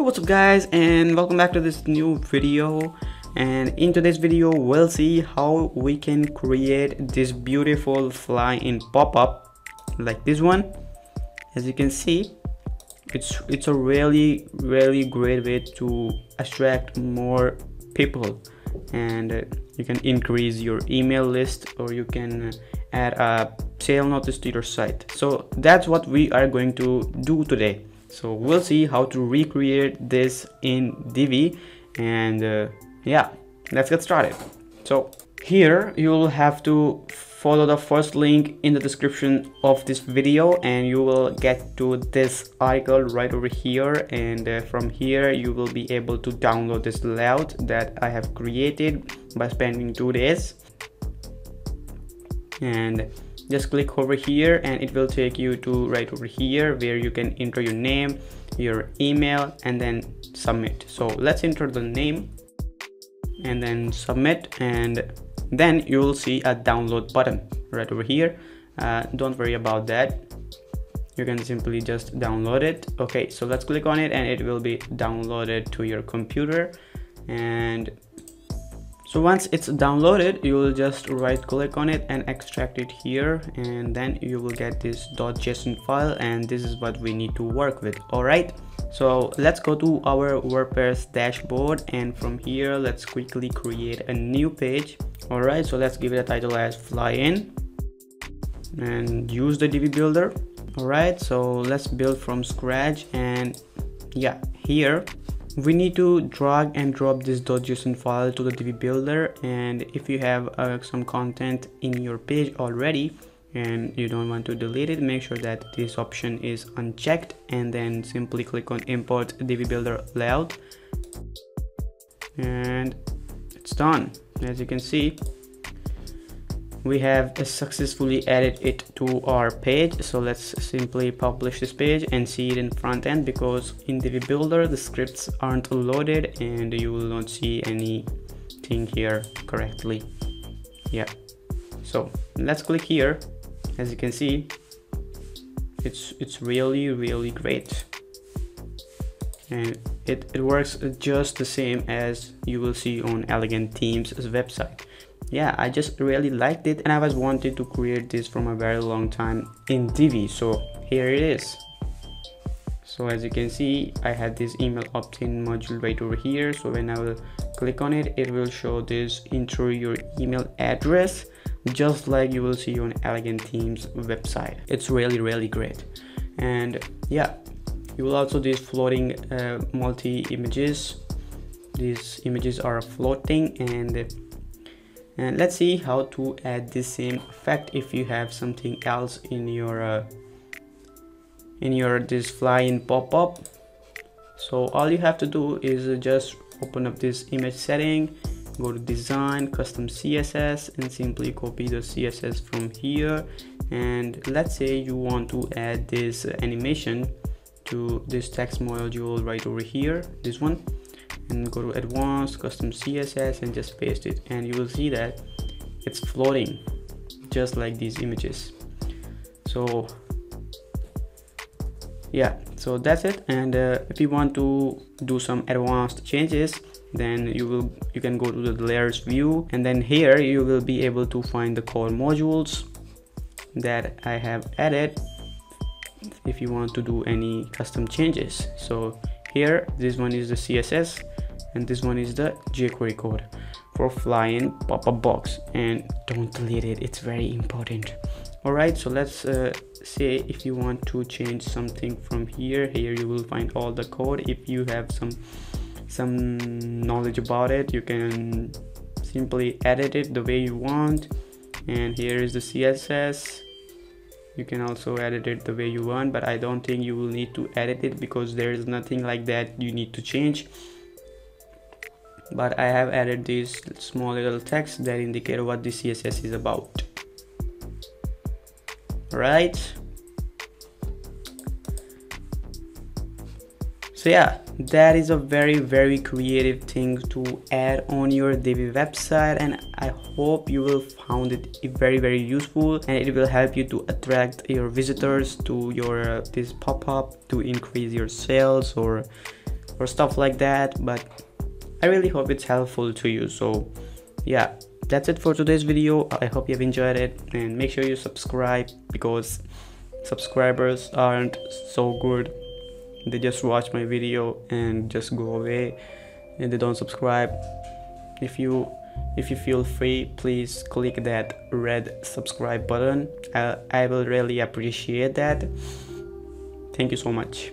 what's up guys and welcome back to this new video. And in today's video we'll see how we can create this beautiful fly in pop-up like this one. As you can see it's it's a really really great way to attract more people. And uh, you can increase your email list or you can add a sale notice to your site. So that's what we are going to do today so we'll see how to recreate this in Divi and uh, yeah let's get started. So here you'll have to follow the first link in the description of this video and you will get to this article right over here and uh, from here you will be able to download this layout that I have created by spending two days. And just click over here and it will take you to right over here where you can enter your name your email and then submit. So let's enter the name and then submit and then you will see a download button right over here. Uh, don't worry about that. You can simply just download it. Okay so let's click on it and it will be downloaded to your computer. And so once it's downloaded you will just right click on it and extract it here and then you will get this .json file and this is what we need to work with. All right? So let's go to our WordPress dashboard and from here let's quickly create a new page. All right? So let's give it a title as fly in and use the Divi builder. All right? So let's build from scratch and yeah here we need to drag and drop this .json file to the Divi builder and if you have uh, some content in your page already and you don't want to delete it make sure that this option is unchecked and then simply click on import Divi builder layout. And it's done. As you can see we have successfully added it to our page so let's simply publish this page and see it in front end because in Divi builder the scripts aren't loaded and you will not see anything here correctly. Yeah. So let's click here. As you can see it's it's really really great. And it, it works just the same as you will see on elegant themes website yeah i just really liked it and i was wanted to create this from a very long time in divi so here it is. So as you can see i had this email opt-in module right over here so when i will click on it it will show this enter your email address just like you will see on elegant themes website. It's really really great. And yeah you will also these floating uh, multi images these images are floating and and let's see how to add the same effect if you have something else in your uh, in your this fly in pop-up. So all you have to do is just open up this image setting go to design custom css and simply copy the css from here. And let's say you want to add this animation to this text module right over here this one and go to advanced custom css and just paste it. And you will see that it's floating just like these images. So yeah so that's it. And uh, if you want to do some advanced changes then you will you can go to the layers view. And then here you will be able to find the code modules that I have added if you want to do any custom changes. So here this one is the css and this one is the jQuery code for flying pop-up box. And don't delete it it's very important. All right so let's uh, say if you want to change something from here here you will find all the code. If you have some some knowledge about it you can simply edit it the way you want. And here is the css you can also edit it the way you want but i don't think you will need to edit it because there is nothing like that you need to change but I have added these small little text that indicate what the CSS is about. Right so yeah that is a very very creative thing to add on your Divi website and I hope you will found it very very useful and it will help you to attract your visitors to your uh, this pop-up to increase your sales or or stuff like that but i really hope it's helpful to you. So yeah that's it for today's video. I hope you've enjoyed it. And make sure you subscribe because subscribers aren't so good. They just watch my video and just go away and they don't subscribe. If you if you feel free please click that red subscribe button. I, I will really appreciate that. Thank you so much